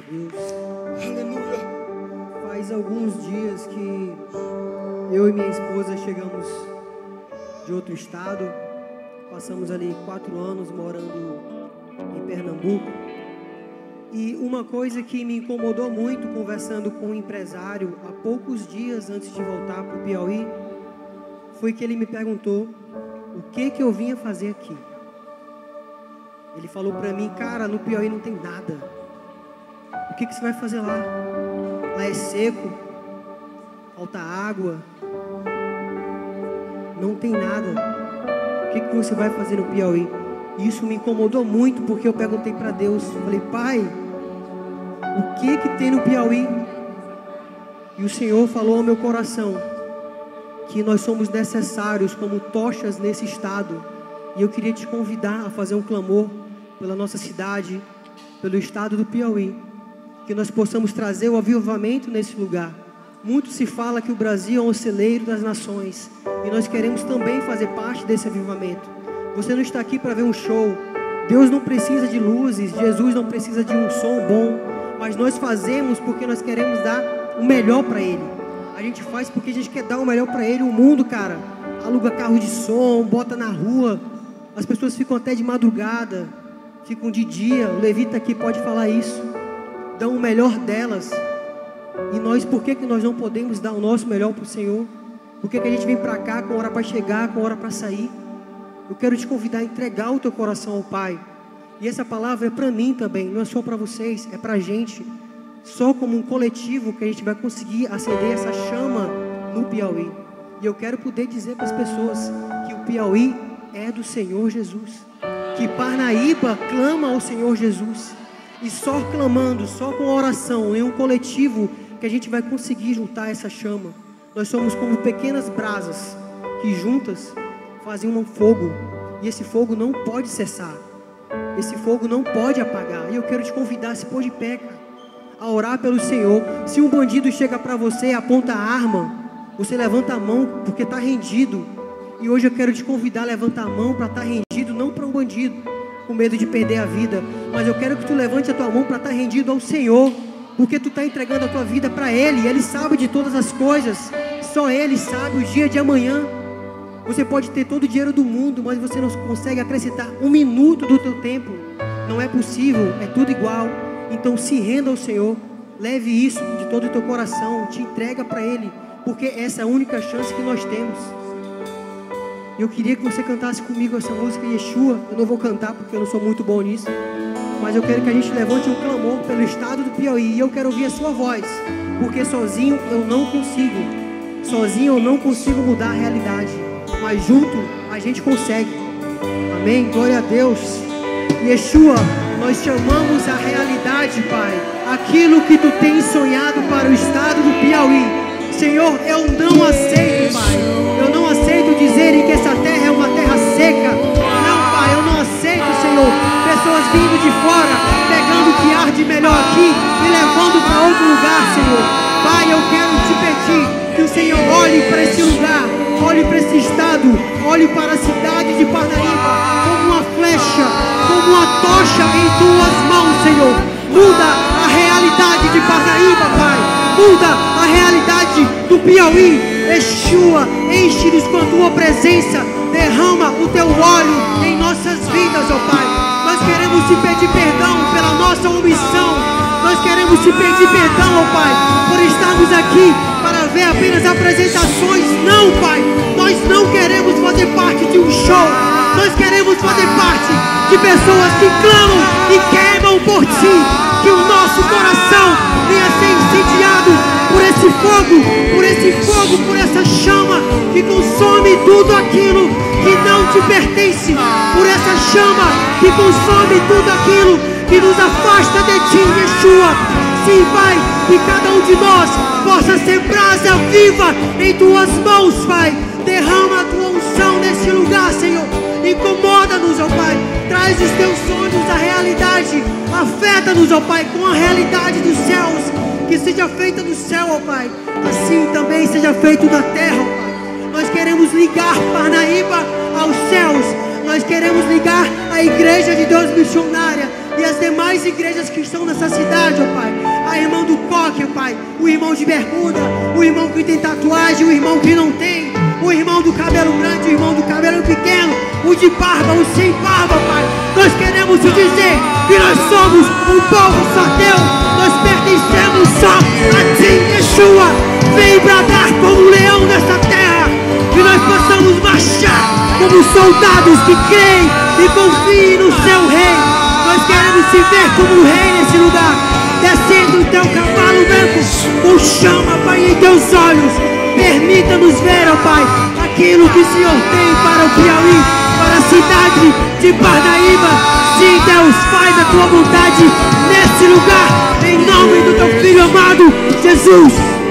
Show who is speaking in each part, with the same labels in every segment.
Speaker 1: Deus. Aleluia. Faz alguns dias que eu e minha esposa chegamos de outro estado. Passamos ali quatro anos morando em Pernambuco. E uma coisa que me incomodou muito conversando com um empresário há poucos dias antes de voltar para o Piauí foi que ele me perguntou o que que eu vinha fazer aqui. Ele falou para mim, cara, no Piauí não tem nada. O que, que você vai fazer lá? Lá é seco, falta água, não tem nada. O que, que você vai fazer no Piauí? Isso me incomodou muito porque eu perguntei para Deus, falei, Pai, o que que tem no Piauí? E o Senhor falou ao meu coração que nós somos necessários como tochas nesse estado. E eu queria te convidar a fazer um clamor pela nossa cidade, pelo estado do Piauí que nós possamos trazer o avivamento nesse lugar. Muito se fala que o Brasil é um celeiro das nações e nós queremos também fazer parte desse avivamento. Você não está aqui para ver um show. Deus não precisa de luzes, Jesus não precisa de um som bom, mas nós fazemos porque nós queremos dar o melhor para Ele. A gente faz porque a gente quer dar o melhor para Ele. O mundo, cara, aluga carro de som, bota na rua. As pessoas ficam até de madrugada, ficam de dia. O Levita aqui pode falar isso dão o melhor delas. E nós, por que, que nós não podemos dar o nosso melhor para o Senhor? Por que, que a gente vem para cá com hora para chegar, com hora para sair? Eu quero te convidar a entregar o teu coração ao Pai. E essa palavra é para mim também, não é só para vocês, é para a gente. Só como um coletivo que a gente vai conseguir acender essa chama no Piauí. E eu quero poder dizer para as pessoas que o Piauí é do Senhor Jesus. Que Parnaíba clama ao Senhor Jesus. E só clamando, só com oração, em um coletivo, que a gente vai conseguir juntar essa chama. Nós somos como pequenas brasas que juntas fazem um fogo. E esse fogo não pode cessar. Esse fogo não pode apagar. E eu quero te convidar, se pôr de pé, a orar pelo Senhor. Se um bandido chega para você e aponta a arma, você levanta a mão porque está rendido. E hoje eu quero te convidar a levantar a mão para estar tá rendido, não para um bandido com medo de perder a vida, mas eu quero que tu levante a tua mão para estar tá rendido ao Senhor, porque tu está entregando a tua vida para Ele, Ele sabe de todas as coisas, só Ele sabe o dia de amanhã. Você pode ter todo o dinheiro do mundo, mas você não consegue acrescentar um minuto do teu tempo. Não é possível, é tudo igual. Então se renda ao Senhor, leve isso de todo o teu coração, te entrega para Ele, porque essa é a única chance que nós temos. Eu queria que você cantasse comigo essa música Yeshua. Eu não vou cantar porque eu não sou muito bom nisso. Mas eu quero que a gente levante um clamor pelo estado do Piauí. E eu quero ouvir a sua voz. Porque sozinho eu não consigo. Sozinho eu não consigo mudar a realidade. Mas junto a gente consegue. Amém? Glória a Deus. Yeshua, nós chamamos a realidade, Pai. Aquilo que tu tens sonhado para o estado do Piauí. Senhor, eu não aceito, Pai aceito dizerem que essa terra é uma terra seca. Não, Pai, eu não aceito, Senhor, pessoas vindo de fora, pegando o que arde melhor aqui e levando para outro lugar, Senhor. Pai, eu quero te pedir que o Senhor olhe para esse lugar, olhe para esse estado, olhe para a cidade de Parnaíba como uma flecha, como uma tocha em tuas mãos, Senhor. Muda a realidade de Parnaíba, Pai. Muda a realidade do Piauí, Yeshua, enche-nos com a tua presença, derrama o teu óleo em nossas vidas, ó Pai. Nós queremos te pedir perdão pela nossa queremos te pedir perdão, ó Pai, por estarmos aqui para ver apenas apresentações. Não, Pai, nós não queremos fazer parte de um show, nós queremos fazer parte de pessoas que clamam e queimam por ti, que o nosso coração venha ser incendiado por esse fogo, por esse fogo, por essa chama que consome tudo aquilo que não te pertence, por essa chama que consome tudo aquilo que nos afasta de ti, Yeshua. Sim, Pai, que cada um de nós possa ser brasa viva em tuas mãos, Pai. Derrama a tua unção nesse lugar, Senhor. Incomoda-nos, ó Pai. Traz os teus sonhos à realidade. Afeta-nos, ó Pai, com a realidade dos céus que seja feita no céu, ó Pai, assim também seja feito na terra, ó Pai. Nós queremos ligar Parnaíba aos céus, nós queremos ligar a igreja de Deus missionária e as demais igrejas que estão nessa cidade, ó Pai. A irmã do coque, ó Pai. O irmão de bermuda, o irmão que tem tatuagem, o irmão que não tem, o irmão do cabelo grande, o irmão do cabelo pequeno, o de barba, o sem barba, Pai. Nós queremos te dizer que nós somos um povo só teu, nós pertencemos só a ti, Yeshua. Vem bradar como um leão nessa terra, que nós possamos marchar como soldados que creem e confiem no seu rei. Nós queremos te ver como rei nesse lugar, descendo o teu cavalo branco com chama, Pai, em teus olhos. Permita-nos ver, ó Pai, aquilo que o Senhor tem para o Piauí, para a cidade de Parnaíba. Sim, Deus, faz a tua vontade nesse lugar, em nome do teu filho amado, Jesus.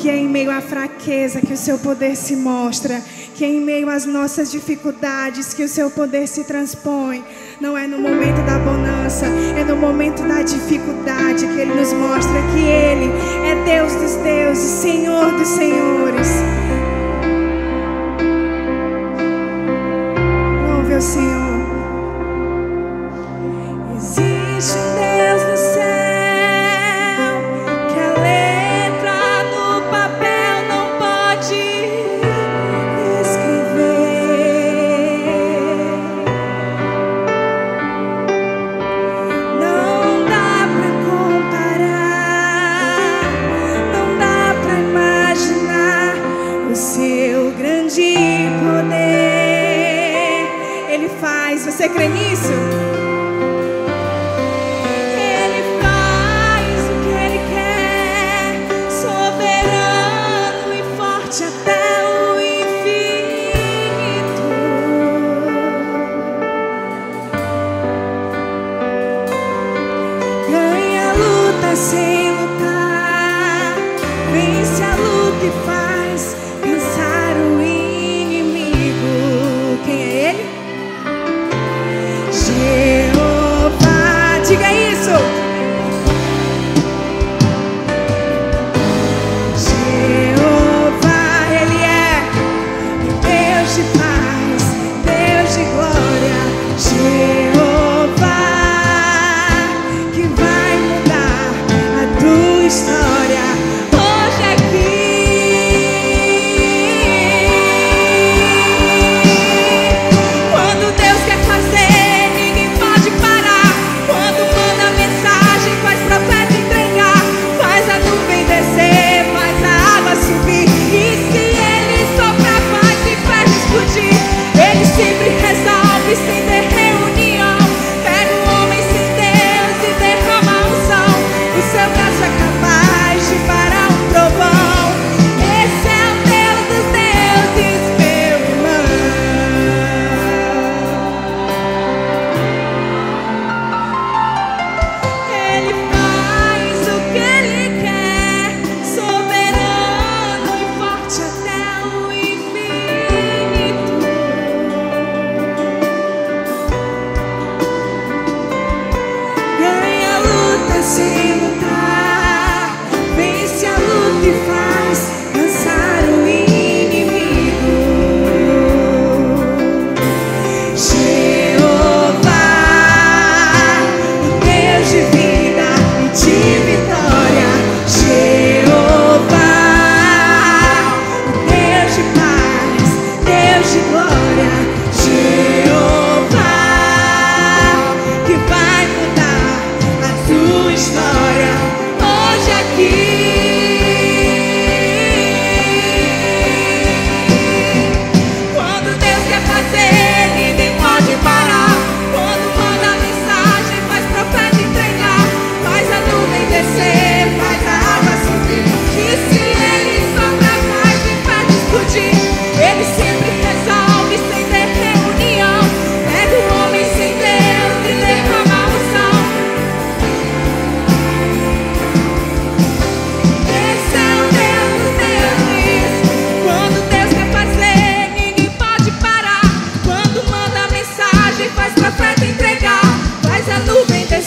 Speaker 2: Que é em meio à fraqueza que o seu poder se mostra, que é em meio às nossas dificuldades que o seu poder se transpõe. Não é no momento da bonança, é no momento da dificuldade que ele nos mostra que ele é Deus dos deuses, Senhor dos senhores. Louve ao Senhor.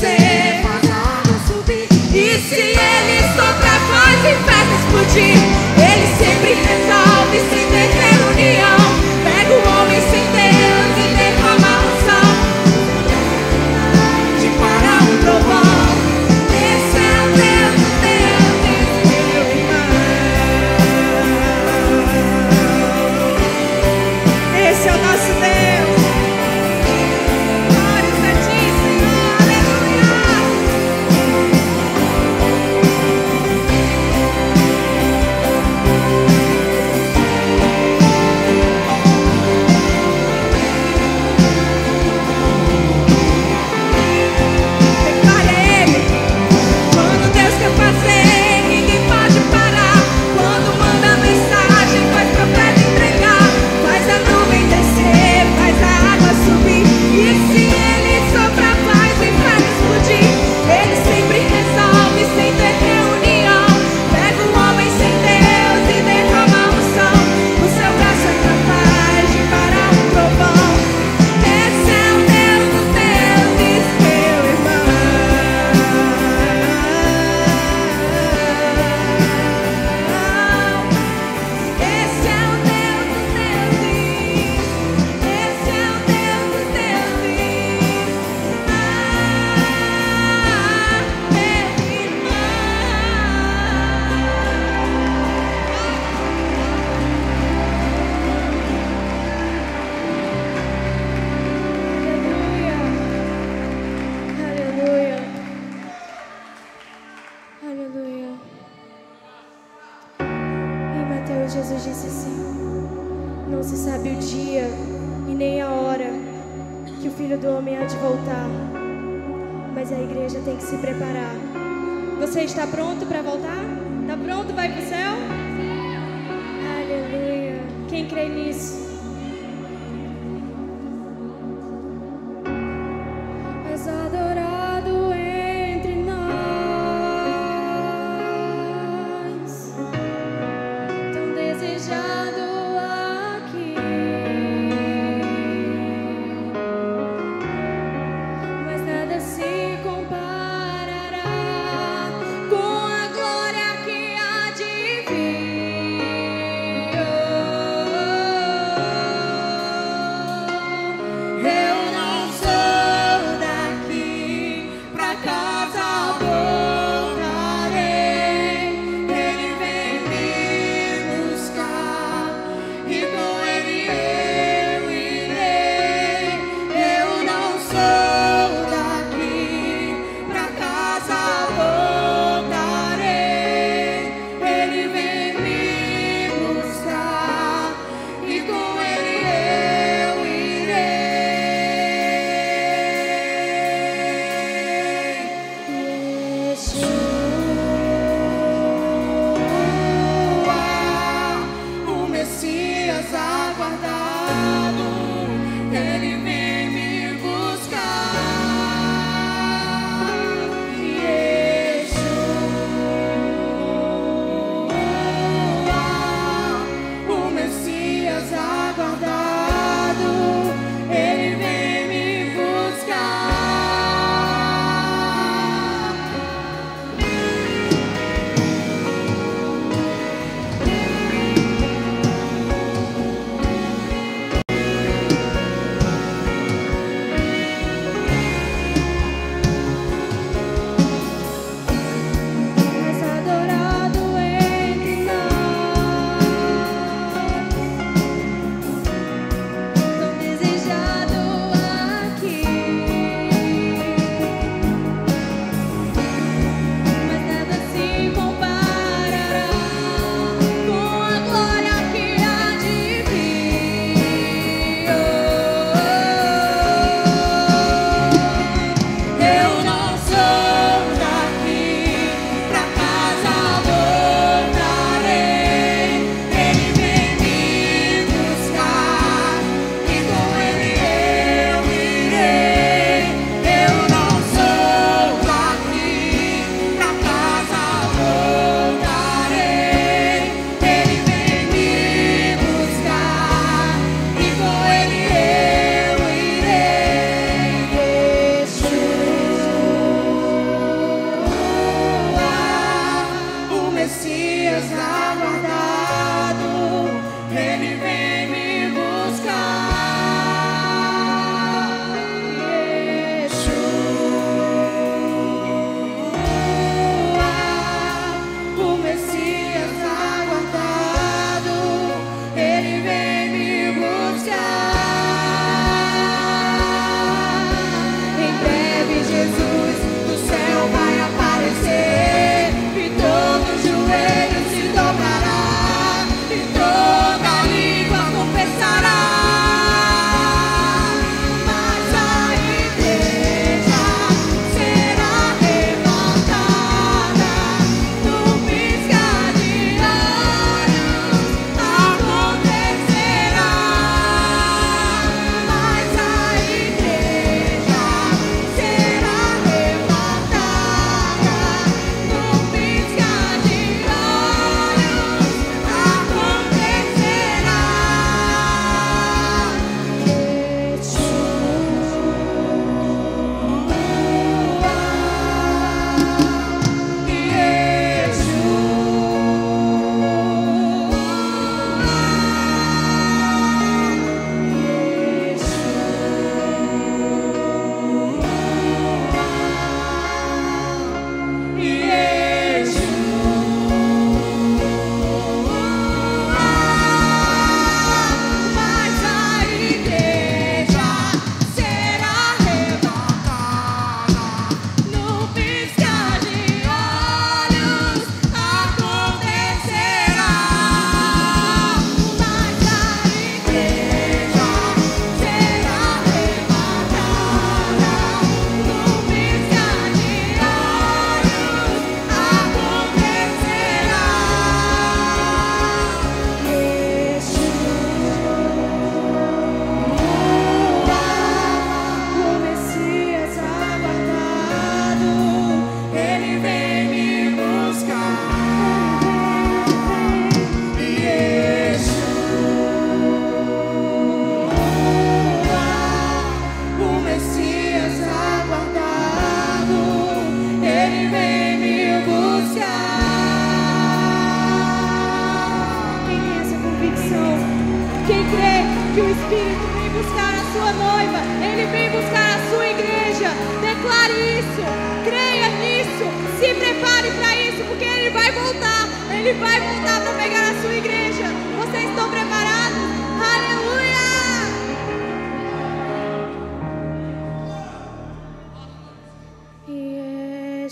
Speaker 2: descer, e se ele soprar, e faz explodir.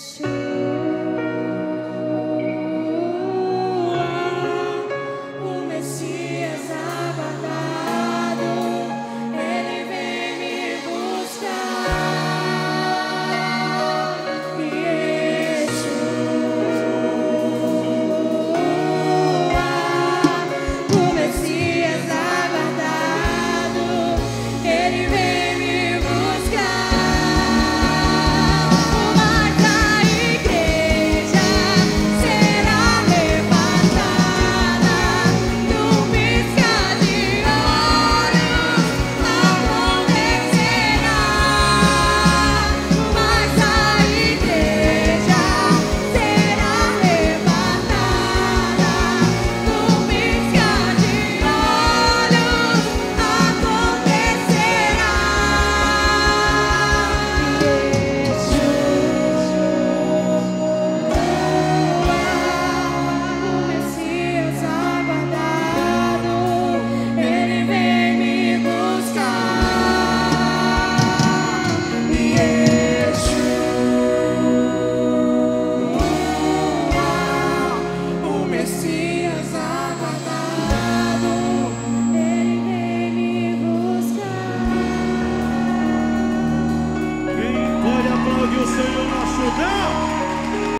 Speaker 2: sure.